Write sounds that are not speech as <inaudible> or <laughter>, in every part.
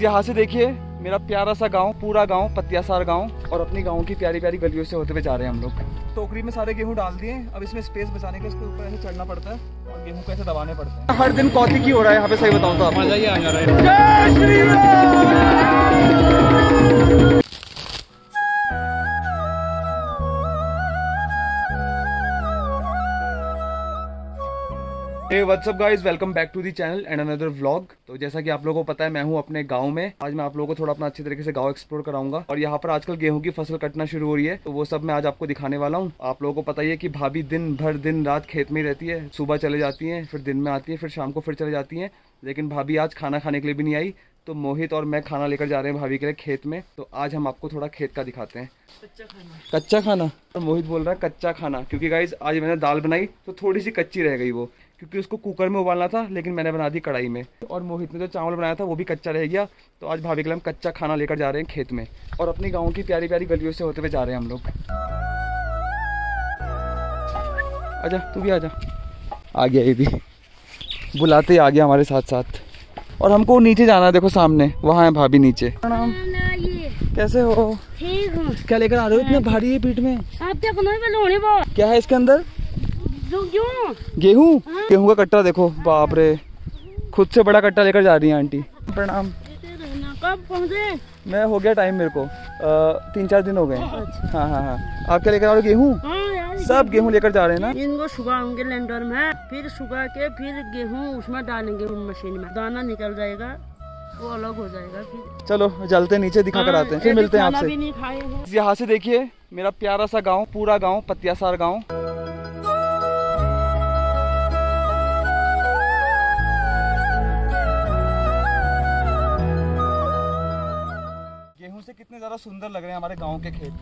यहाँ से देखिए मेरा प्यारा सा गाँव पूरा गाँव पतियासार गाँव और अपनी गाँव की प्यारी प्यारी गलियों से होते हुए जा रहे हैं हम लोग। टोकरी में सारे गेहूँ डाल दिए अब इसमें स्पेस बचाने के इसके ऊपर ऐसे चढ़ना पड़ता है और गेहूँ को ऐसे दबाने पड़ते हैं। हर दिन कौती की हो रहा है यहाँ पे सही बताऊँ तो आप मज़ा ही आ जा रहा है what's up guys welcome back to the channel and another vlog तो जैसा कि आप लोगों को पता है मैं हूँ अपने गाँव में। आज मैं आप लोगों को थोड़ा अपना अच्छी तरीके से गाँव एक्सप्लोर कराऊँगा। और यहाँ पर आजकल गेहूँ की फ़सल कटना शुरू हो रही है। तो वो सब मैं आज आपको दिखाने वाला हूँ। आप लोगों को पता ही है कि भाभी दिन भर दिन रात खेत में ही रहती है। सुबह चले जाती है फिर दिन में आती है फिर शाम को फिर चले जाती है। लेकिन भाभी आज खाना खाने के लिए भी नहीं आई। तो मोहित और मैं खाना लेकर जा रहे हैं भाभी के लिए खेत में। तो आज हम आपको थोड़ा खेत का दिखाते हैं। कच्चा खाना। और मोहित बोल रहा है कच्चा खाना। क्योंकि गाइज़ आज मैंने दाल बनाई तो थोड़ी सी कच्ची रह गई वो। क्योंकि उसको कुकर में उबालना था लेकिन मैंने बना दी कढ़ाई में। और मोहित ने जो चावल बनाया था वो भी कच्चा रह गया। तो आज भाभी के लिए हम कच्चा खाना लेकर जा रहे हैं खेत में। और अपने गाँव की प्यारी प्यारी गलियों से होते हुए जा रहे हैं हम लोग। आजा तू भी आजा। आ गया ये भी। बुलाते आ गया हमारे साथ साथ और हमको नीचे जाना है देखो सामने। वहाँ है भाभी नीचे। प्रणाम कैसे हो? ठीक हूँ। क्या लेकर आ रहे हो इतना भारी है पीठ में? आप क्या है क्या है इसके अंदर? गेहूँ? गेहूँ का कट्टा देखो बाप रे खुद से बड़ा कट्टा लेकर जा रही है आंटी। प्रणाम। कब पहुँचे? मैं हो गया टाइम मेरे को। तीन चार दिन हो गए। हाँ हाँ हाँ। आप क्या लेकर आ रहे हो गेहूँ। हाँ सब गेहूँ लेकर जा रहे हैं ना? इनको सुखाएँगे लेंडर में। फिर सुबह के फिर गेहूँ उसमें डालेंगे मशीन में। दाना निकल जाएगा वो अलग हो जाएगा फिर। चलो चलते हैं नीचे दिखा कर आते हैं। फिर मिलते हैं आपसे। हैं। यहाँ से देखिए मेरा प्यारा सा गाँव पूरा गाँव पतियासार गाँव। ज़्यादा सुंदर लग रहे हैं हमारे गाँव के खेत।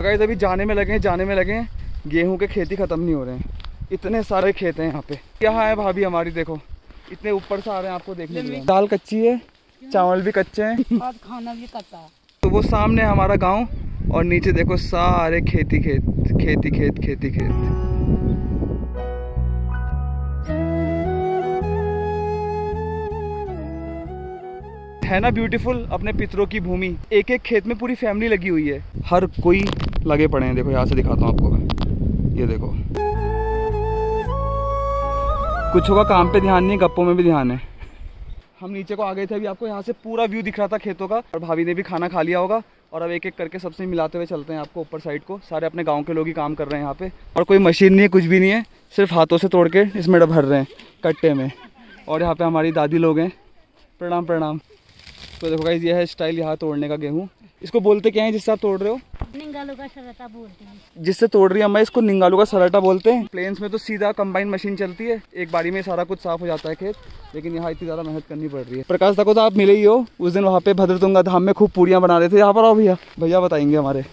गाइस अभी जाने में लगे हैं जाने में लगे हैं। गेहूँ के खेती खत्म नहीं हो रहे हैं। इतने सारे खेत हैं यहाँ पे। यहाँ है भाभी हमारी देखो। इतने ऊपर से आ रहे हैं आपको देखने के लिए। दाल कच्ची है चावल भी कच्चे हैं। <laughs> और खाना भी है। तो वो सामने हमारा गाँव और नीचे देखो सारे खेती खेत खेती खेत खेती खेत खेती खेत। है ना ब्यूटीफुल अपने पितरों की भूमि। एक एक खेत में पूरी फैमिली लगी हुई है। हर कोई लगे पड़े हैं। देखो, यहाँ से दिखाता हूँ आपको मैं। ये देखो। कुछ होगा, काम पे ध्यान नहीं, गप्पों में भी ध्यान है। हम नीचे को आ गए थे अभी। आपको यहाँ से पूरा व्यू दिख रहा था खेतों का। और भाभी ने भी खाना खा लिया होगा। और अब एक एक करके सबसे मिलाते हुए चलते हैं आपको ऊपर साइड को। सारे अपने गाँव के लोग ही काम कर रहे हैं यहाँ पे। और कोई मशीन नहीं है, कुछ भी नहीं है। सिर्फ़ हाथों से तोड़ के इसमें भर रहे हैं, कट्टे में। और यहाँ पे हमारी दादी लोग हैं। प्रणाम प्रणाम। तो देखो गाइस ये है स्टाइल यहाँ तोड़ने का गेहूँ। इसको बोलते क्या है जिससे आप तोड़ रहे हो? निंगालो का शरता बोलते हैं। जिससे तोड़ रही है अम्मा इसको निंगालू का सराटा बोलते हैं। प्लेन्स में तो सीधा कंबाइन मशीन चलती है। एक बारी में सारा कुछ साफ़ हो जाता है खेत लेकिन यहाँ इतनी ज़्यादा मेहनत करनी पड़ रही है। प्रकाश तक तो आप मिले ही हो। उस दिन वहाँ पे भद्रतुंगा धाम में खूब पूड़ियाँ बना रहे थे। यहाँ पर आओ भैया। भैया बताएँगे हमारे।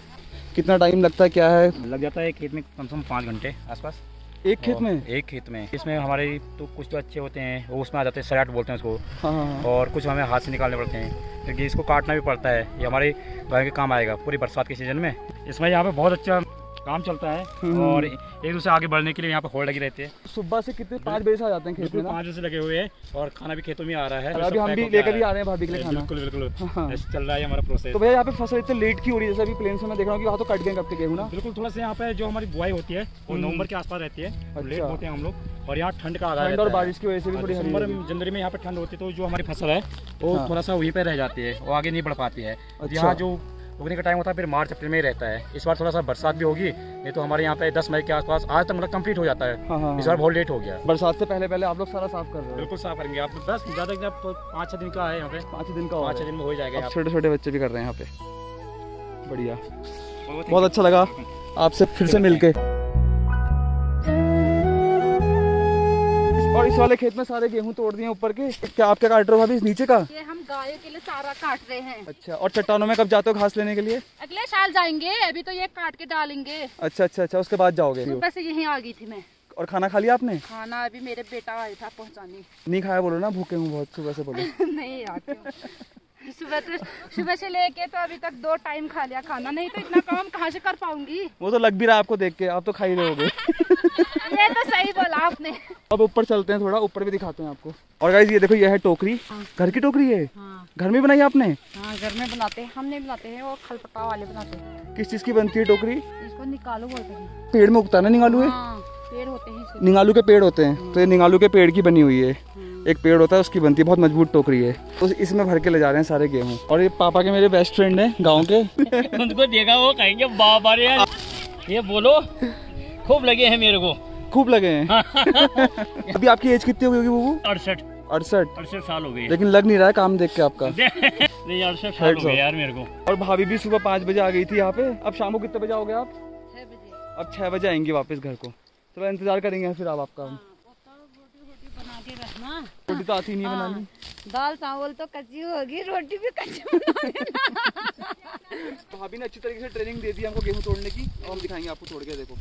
कितना टाइम लगता है क्या है? लग जाता है खेत में कम से कम पाँच घंटे आसपास। एक खेत में? एक खेत में। इसमें हमारे तो कुछ तो अच्छे होते हैं वो उसमें आ जाते हैं सराट बोलते हैं उसको। हाँ हाँ हाँ। और कुछ हमें हाथ से निकालने पड़ते हैं क्योंकि इसको काटना भी पड़ता है। ये हमारे घर के काम आएगा पूरी बरसात के सीज़न में। इसमें यहाँ पे बहुत अच्छा काम चलता है हम्म। और एक दूसरे आगे बढ़ने के लिए यहाँ पे होड़ लगी रहती है सुबह से कितने पाँच बजे से आ जाते हैं खेत में पाँच बजे से लगे हुए हैं और खाना भी खेतों में आ रहा है अभी हम भी लेकर ही आ रहे हैं भाभी के लिए खाना बिल्कुल बिल्कुल <laughs> हाँ। चल रहा है हमारा प्रोसेस तो भैया यहाँ पे फ़सल इतने लेट की हो रही है जैसे अभी प्लेन से मैं देख रहा हूँ कि वहाँ तो कट गए कब के गेहूँ ना बिल्कुल थोड़ा सा यहाँ पे जो हमारी बुआई होती है वो हम्म। नवंबर के आसपास रहती है लेट अच्छा। होते हैं हम लोग और यहाँ ठंड का रहता और। बारिश की वजह से भी थोड़ी जनवरी में यहाँ पे ठंड होती है तो जो हमारी फ़सल है वो हाँ। थोड़ा सा वहीं पे रह जाती है वो आगे नहीं बढ़ पाती है अच्छा। यहाँ जो उगने का टाइम होता है फिर मार्च अप्रैल में ही रहता है। इस बार थोड़ा सा बरसात भी होगी नहीं तो हमारे यहाँ पे दस मई के आसपास आज तक मतलब कंप्लीट हो जाता है। हाँ हाँ इस बार बहुत लेट हो गया। बरसात से पहले पहले आप लोग सारा साफ़ कर रहे हैं? बिल्कुल साफ़ करेंगे। आप बस ज़्यादा ज़्यादा पाँच छः दिन का है यहाँ पे। पाँच ही दिन का पाँच छः दिन में हो जाएगा है छोटे छोटे बच्चे भी कर रहे हैं यहाँ पे। बढ़िया। बहुत अच्छा लगा आपसे फिर से मिलके। और इस वाले खेत में सारे गेहूँ तोड़ दिए ऊपर के। क्या आप क्या काट रहे हो भाभी इस नीचे का? ये हम गायों के लिए सारा काट रहे हैं। अच्छा और चट्टानों में कब जाते हो घास लेने के लिए? अगले साल जाएँगे अभी तो ये काट के डालेंगे। अच्छा अच्छा अच्छा उसके बाद जाओगे सुबह से यहीं आ गई थी मैं। और खाना खा लिया आपने? खाना अभी मेरे बेटा आया था पहुँचाने। नहीं खाया बोलो ना भूखे हूँ बहुत सुबह से बोलो। <laughs> नहीं यार सुबह तो सुबह से लेके तो अभी तक दो टाइम खा लिया खाना। नहीं तो इतना काम कहाँ से कर पाऊँगी? वो तो लग भी रहा है आपको देख के आप तो खा ही रहोगे <laughs> तो सही बोला आपने। अब ऊपर चलते हैं थोड़ा ऊपर भी दिखाते हैं आपको। और गाइज़ ये देखो ये है टोकरी। घर की टोकरी है? हाँ। घर में बनाई आपने? हाँ घर में बनाते हैं हम नहीं बनाते हैं वो खलपटा वाले बनाते हैं। किस चीज़ की बनती है टोकरी? इसको निकालो बोलते हैं। पेड़ में उगता है ना निंगालू है? हाँ पेड़ होते हैं निंगालू के पेड़ होते हैं तो ये निंगालू के पेड़ की बनी हुई है। एक पेड़ होता है उसकी बनती है बहुत मज़बूत टोकरी है। तो इसमें भर के ले जा रहे हैं सारे गेहूँ। और ये पापा के मेरे बेस्ट फ्रेंड हैं गाँव के। <laughs> उनको देखा वो कहेंगे बाबा रे। ये बोलो खूब लगे हैं मेरे को। खूब लगे हैं। <laughs> अभी आपकी एज कितनी होगी बबू अड़सठ। अड़सठ। अड़सठ साल हो गए। लेकिन लग नहीं रहा है काम देख के आपका। <laughs> नहीं अड़सठ साल हो गए यार मेरे को। और भाभी भी सुबह पाँच बजे आ गई थी यहाँ पे। अब शाम को कितने बजे आओगे आप? अब छह बजे आएँगे वापस घर को। तो इंतज़ार करेंगे फिर आप आपका। बना के रखना। रोटी तो आती नहीं बनानी। दाल चावल तो कच्ची होगी रोटी भी कच्ची <laughs> भाभी ने अच्छी तरीके से ट्रेनिंग दे दी हमको गेहूँ तोड़ने की। और हम दिखाएँगे आपको तोड़ के देखो।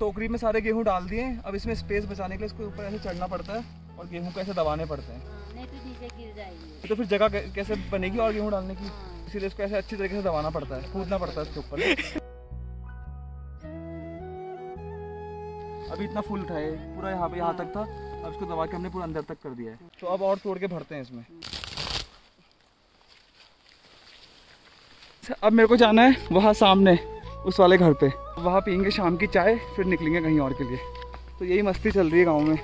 टोकरी में सारे गेहूँ डाल दिए। अब इसमें स्पेस बचाने के लिए इसको ऊपर ऐसे चढ़ना पड़ता है और गेहूँ को ऐसे दबाने पड़ते हैं। नहीं तो नीचे गिर जाएगी। तो फिर जगह कैसे बनेगी और गेहूँ डालने की? इसीलिए इसको ऐसे अच्छी तरीके से दबाना पड़ता है कूदना पड़ता है इसके ऊपर। अभी इतना फुल था ये पूरा यहाँ पे यहाँ तक था। अब इसको दबा के हमने पूरा अंदर तक कर दिया है। तो अब और तोड़ के भरते हैं इसमें। अब मेरे को जाना है वहाँ सामने। उस वाले घर पे। वहाँ पियेंगे शाम की चाय, फिर निकलेंगे कहीं और के लिए। तो यही मस्ती चल रही है गाँव में।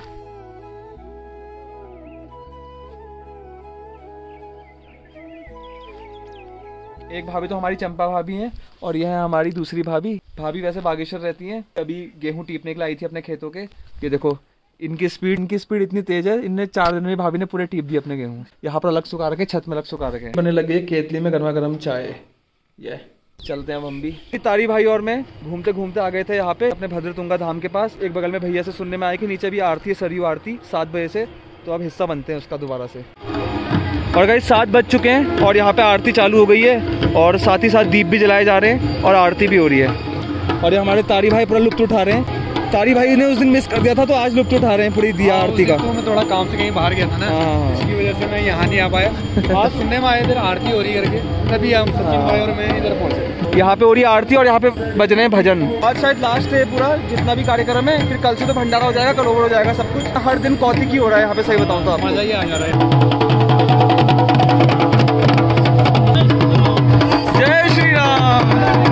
एक भाभी तो हमारी चंपा भाभी हैं और यह है हमारी दूसरी भाभी। भाभी वैसे बागेश्वर रहती हैं। अभी गेहूँ टीपने के लिए आई थी अपने खेतों के। ये देखो, इनकी स्पीड इनकी स्पीड इतनी तेज है, इनने चार दिन में भाभी ने पूरे टीप दिए अपने गेहूँ। यहाँ पर अलग सुखा रखे, छत में अलग सुखा रखे। बने लगे केतली में गर्मा गर्म चाय चलते हैं हम भी। तारी भाई और मैं घूमते घूमते आ गए थे यहाँ पे अपने भद्रतुंगा धाम के पास। एक बगल में भैया से सुनने में आए कि नीचे भी आरती है, सरयू आरती, सात बजे से। तो अब हिस्सा बनते हैं उसका दोबारा से। और गई सात बज चुके हैं और यहाँ पे आरती चालू हो गई है और साथ ही साथ दीप भी जलाए जा रहे हैं और आरती भी हो रही है। और ये हमारे तारी भाई पूरा लुप्त उठा रहे हैं। तारी भाई ने उस दिन मिस कर दिया था तो आज लुत्फ उठा रहे हैं पूरी दिया आरती का। तो मैं थोड़ा काम से कहीं बाहर गया था ना हाँ इसकी वजह से मैं यहाँ नहीं आ पाया। आज सुनने में आए इधर आरती हो रही करके तभी हम सचिन भाई और मैं इधर पहुँचे। यहाँ पे हो रही आरती और यहाँ पे बज रहे हैं भजन। आज शायद लास्ट है पूरा जितना भी कार्यक्रम है फिर कल से तो भंडारा हो जाएगा कल ओवर हो जाएगा सब कुछ। हर दिन कौतिक ही हो रहा है यहाँ पे सही बताऊँ तो आपको। मज़ा ही आ जा रहा है। जय श्री राम।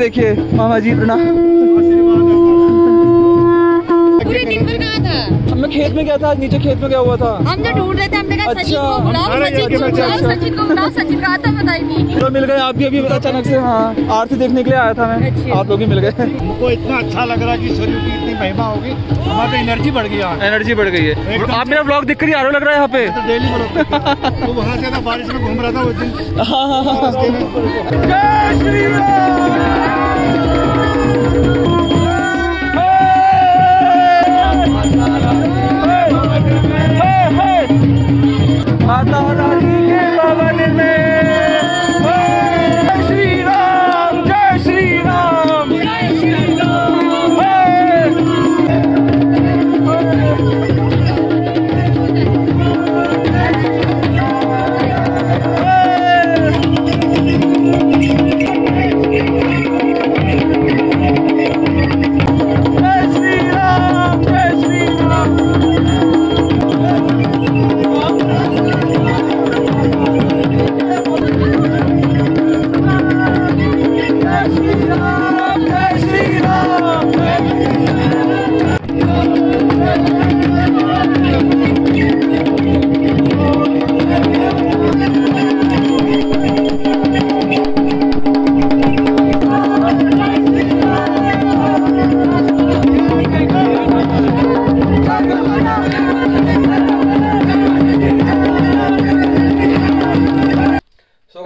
देखिए मामा जी प्रणाम। पूरे दिन भर कहाँ था? मैं खेत में गया था नीचे खेत में गया हुआ था। हम जो ढूंढ रहे थे हमने कहा सचिन अच्छा, को बुलाओ सचिन को बुलाओ। सचिन को बुलाओ सचिन कहा था बताई नहीं। तो मिल गए आप भी अभी अचानक से हाँ आरती देखने के लिए आया था मैं। अच्छा। आप लोग भी मिल गए। हमको इतना अच्छा लग रहा है कि शरीर की इतनी महिमा होगी हमारी एनर्जी बढ़ गई यहाँ एनर्जी बढ़ गई है। आप मेरा ब्लॉग देख कर यारो लग रहा है यहाँ पे। तो डेली तो वहाँ से ना बारिश में घूम रहा था उस दिन। हाँ हाँ हाँ। रास्ते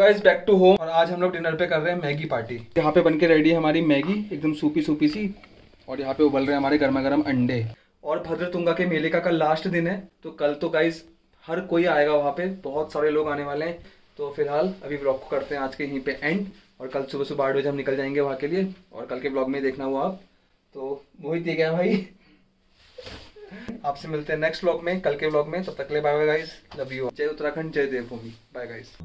guys back to home और आज हम लोग डिनर पे कर रहे हैं मैगी पार्टी यहाँ पे बन के रेडी है हमारी मैगी, एकदम सूपी सूपी सी. और यहाँ पे उबल रहे हैं हमारे गर्मा गर्म अंडे. और भद्र तुंगा के मेले का कल लास्ट दिन है तो कल तो गाइस हर कोई आएगा वहाँ पे. बहुत सारे लोग आने वाले हैं. तो फ़िलहाल अभी ब्लॉग को करते हैं आज के यहीं पे एंड और कल सुबह सुबह आठ बजे हम निकल जाएँगे वहाँ के लिए. और कल के ब्लॉग में देखना हुआ आप. तो मोहित ये गया भाई? आपसे मिलते हैं नेक्स्ट ब्लॉग में. कल के ब्लॉग में. तब तक ले bye bye guys love you जय उत्तराखंड, जय देवभूमि. Bye guys